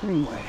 Greenway.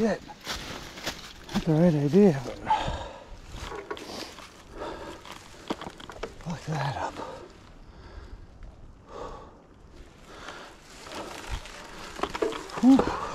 Shit. That's the right idea, fuck that up. Whew.